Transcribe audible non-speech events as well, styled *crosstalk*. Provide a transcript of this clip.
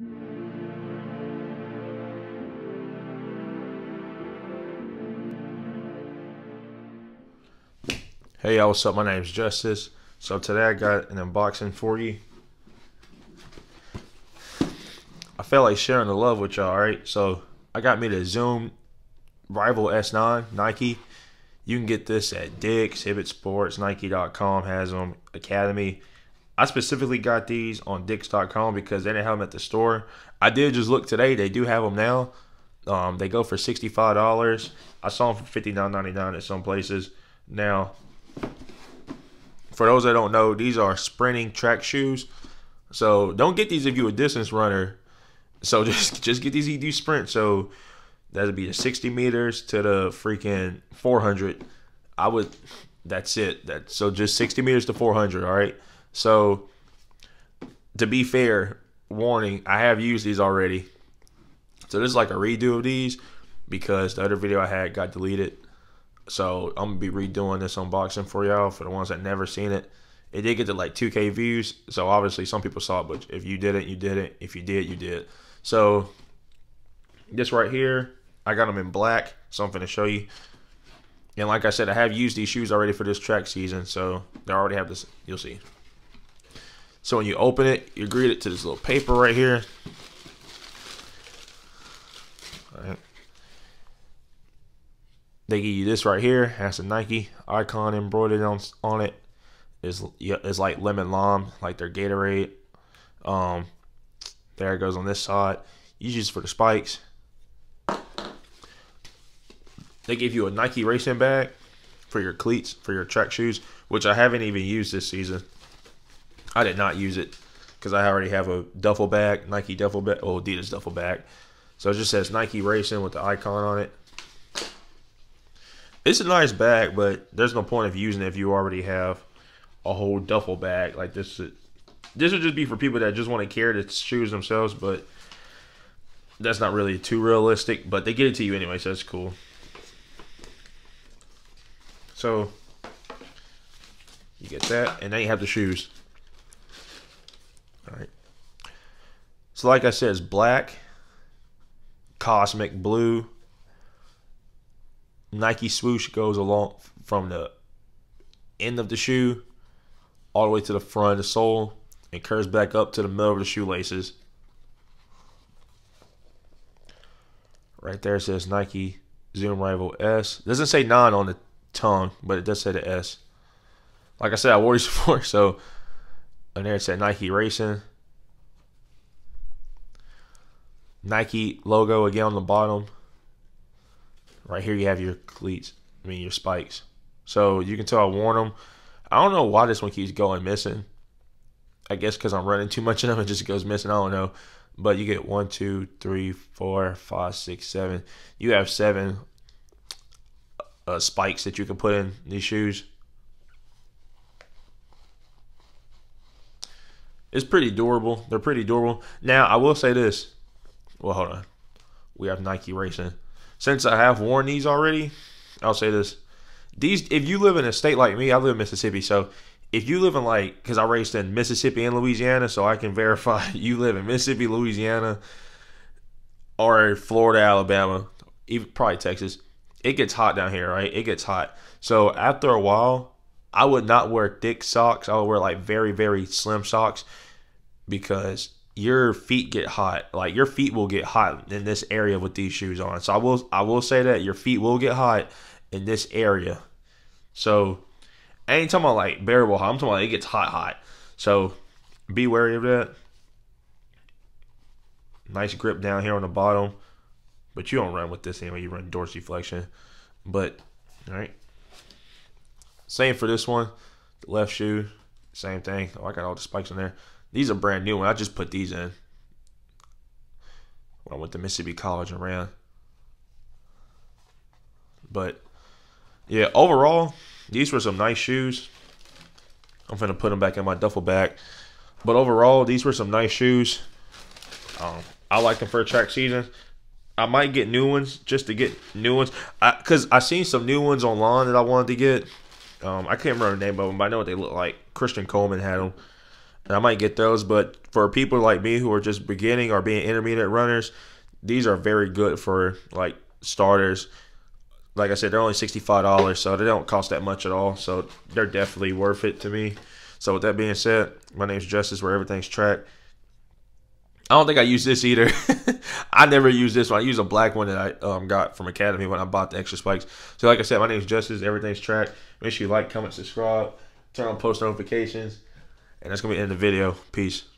Hey y'all, what's up? My name is Justus. So today I got an unboxing for you. I felt like sharing the love with y'all, alright? So I got me the Zoom Rival S9 Nike. You can get this at Dick's, Hibbett Sports, Nike.com has them, Academy. I specifically got these on Dicks.com because they didn't have them at the store. I did just look today; they do have them now. Um, they go for sixty-five dollars. I saw them for fifty-nine ninety-nine at some places. Now, for those that don't know, these are sprinting track shoes. So don't get these if you're a distance runner. So *laughs* just just get these if you sprint. So that'd be the 60 meters to the freaking 400. I would. That's it. That so just 60 meters to 400. All right. So to be fair, warning, I have used these already. So this is like a redo of these because the other video I had got deleted. So I'm gonna be redoing this unboxing for y'all for the ones that never seen it. It did get to like 2k views, so obviously some people saw it, but if you didn't, you didn't. If you did, you did. So this right here, I got them in black, so I'm gonna show you. And like I said, I have used these shoes already for this track season, so they already have this. You'll see. So when you open it, you greet to this little paper right here. They give you this right here. Has a Nike icon embroidered on on it. Is is like lemon lime, like their Gatorade. Um, there it goes on this side. Use this for the spikes. They give you a Nike racing bag for your cleats, for your track shoes, which I haven't even used this season. I did not use it because I already have a duffel bag, Nike duffel bag, oh Adidas duffel bag. So it just says Nike Racing with the icon on it. It's a nice bag, but there's no point of using it if you already have a whole duffel bag like this. This would just be for people that just want to carry the shoes themselves, but that's not really too realistic. But they get it to you anyway, so that's cool. So you get that, and now you have the shoes. All right. So like I said, it's black, cosmic blue, Nike swoosh goes along from the end of the shoe all the way to the front of the sole and curves back up to the middle of the shoelaces. Right there says Nike Zoom Rival S. It doesn't say 9 on the tongue, but it does say the S. Like I said, I wore these *laughs* before, so and there it said Nike Racing. Nike logo again on the bottom. Right here you have your cleats, I mean your spikes. So you can tell I worn them. I don't know why this one keeps going missing. I guess because I'm running too much of them, it just goes missing. I don't know. But you get one, two, three, four, five, six, seven. You have seven uh, spikes that you can put in these shoes. It's pretty durable. They're pretty durable. Now, I will say this. Well, hold on. We have Nike Racing since I have worn these already, I'll say this: these, if you live in a state like me, I live in Mississippi, so if you live in like, because I raced in Mississippi and Louisiana, so I can *laughs* verify you live in Mississippi, Louisiana, or Florida, Alabama, even probably Texas. It gets hot down here, right? It gets hot. So after a while, I would not wear thick socks. I would wear like very, very slim socks because your feet get hot. Like your feet will get hot in this area with these shoes on. So I will I will say that your feet will get hot in this area. So I ain't talking about like bearable hot. I'm talking about it gets hot hot. So be wary of that. Nice grip down here on the bottom. But you don't run with this anyway. You run dorsiflexion. But all right. Same for this one. The left shoe, same thing. Oh, I got all the spikes in there. These are brand new. I just put these in when I went to Mississippi College and ran. But yeah, overall, these were some nice shoes. I'm gonna put them back in my duffel bag. But overall, these were some nice shoes. Um, I like them for a track season. I might get new ones just to get new ones. I, Cause I seen some new ones online that I wanted to get. Um, I can't remember the name of them, but I know what they look like. Christian Coleman had them. And I might get those, but for people like me who are just beginning or being intermediate runners, these are very good for like starters. Like I said, they're only sixty-five dollars, so they don't cost that much at all. So they're definitely worth it to me. So with that being said, my name's Justus, where everything's tracked. I don't think I use this either. *laughs* I never use this one. I use a black one that I um, got from Academy when I bought the extra spikes. So like I said, my name is Justus. Everything's tracked. Make sure you like, comment, subscribe, turn on post notifications. And that's going to be the end of the video. Peace.